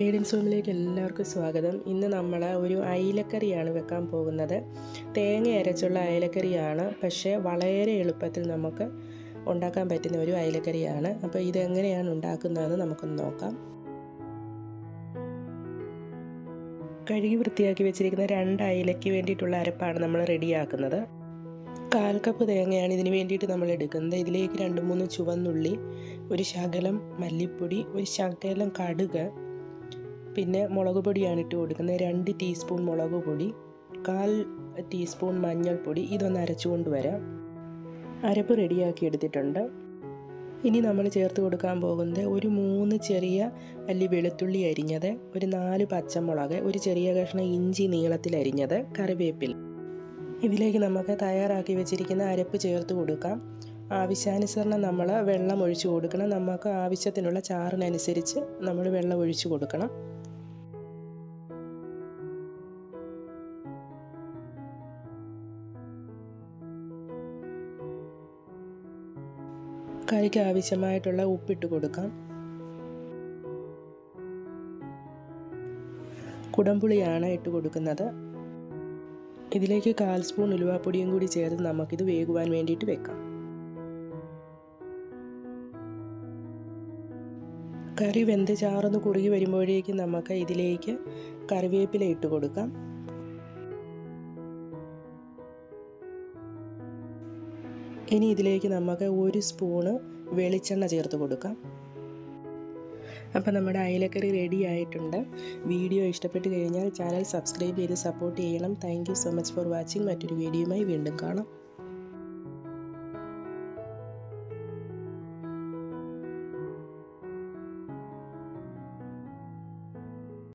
Medians ഹോമിലേക്ക് എല്ലാവർക്കും സ്വാഗതം. ഇന്ന് നമ്മൾ ഒരു അയിലക്കറിയാണ് വെക്കാൻ പോകുന്നത്. തേങ്ങ അരച്ചുള്ള അയിലക്കറിയാണ്. പക്ഷേ വളരെ എളുപ്പത്തിൽ നമുക്ക് ഉണ്ടാക്കാൻ പറ്റുന്ന ഒരു അയിലക്കറിയാണ്. അപ്പോൾ ഇതെങ്ങനെയാണ് ഉണ്ടാക്കുന്നതെന്ന് നമുക്കൊന്ന് നോക്കാം. കഴുകി വൃത്തിയാക്കി വെച്ചിരിക്കുന്ന രണ്ട് അയിലയ്ക്ക് വേണ്ടിയിട്ടുള്ള അരപ്പാണ് നമ്മൾ റെഡിയാക്കുന്നത്. കാൽ കപ്പ് തേങ്ങയാണ് ഇതിന് വേണ്ടിയിട്ട് നമ്മൾ എടുക്കുന്നത്. ഇതിലേക്ക് രണ്ട് മൂന്ന് ചുവന്നുള്ളി ഒരു ശകലം മല്ലിപ്പൊടി ഒരു ശകലം കടുക് പിന്നെ മുളക് പൊടിയാണ് ഇട്ട് കൊടുക്കുന്നത്. രണ്ട് ടീസ്പൂൺ മുളക് പൊടി കാൽ ടീസ്പൂൺ മഞ്ഞൾപ്പൊടി ഇതൊന്ന് അരച്ചുകൊണ്ട് വരാം. അരപ്പ് റെഡിയാക്കി എടുത്തിട്ടുണ്ട്. ഇനി നമ്മൾ ചേർത്ത് കൊടുക്കാൻ പോകുന്നത് ഒരു മൂന്ന് ചെറിയ അല്ലി വെളുത്തുള്ളി അരിഞ്ഞത് ഒരു നാല് പച്ചമുളക് ഒരു ചെറിയ കഷ്ണം ഇഞ്ചി നീളത്തിൽ അരിഞ്ഞത് കറിവേപ്പിൽ ഇതിലേക്ക് നമുക്ക് തയ്യാറാക്കി വെച്ചിരിക്കുന്ന അരപ്പ് ചേർത്ത് കൊടുക്കാം. ആവശ്യാനുസരണം നമ്മൾ വെള്ളം ഒഴിച്ചു കൊടുക്കണം. നമുക്ക് ആവശ്യത്തിനുള്ള ചാറിനനുസരിച്ച് നമ്മൾ വെള്ളം ഒഴിച്ചു കൊടുക്കണം. കറിക്ക് ആവശ്യമായിട്ടുള്ള ഉപ്പിട്ട് കൊടുക്കാം. കുടംപുളിയാണ് ഇട്ട് കൊടുക്കുന്നത്. ഇതിലേക്ക് കാൽ സ്പൂൺ ഉലുവാപ്പൊടിയും കൂടി ചേർത്ത് നമുക്കിത് വേകുവാൻ വേണ്ടിയിട്ട് വെക്കാം. കറി വെന്ത് ചാറൊന്ന് കുറുകി വരുമ്പോഴേക്കും നമുക്ക് ഇതിലേക്ക് കറിവേപ്പില ഇട്ട് കൊടുക്കാം. ഇനി ഇതിലേക്ക് നമുക്ക് ഒരു സ്പൂണ് വെളിച്ചെണ്ണ ചേർത്ത് കൊടുക്കാം. അപ്പോൾ നമ്മുടെ അയലക്കറി റെഡി ആയിട്ടുണ്ട്. വീഡിയോ ഇഷ്ടപ്പെട്ട് കഴിഞ്ഞാൽ ചാനൽ സബ്സ്ക്രൈബ് ചെയ്ത് സപ്പോർട്ട് ചെയ്യണം. Thank so much for watching മറ്റൊരു വീഡിയോയുമായി വീണ്ടും കാണാം.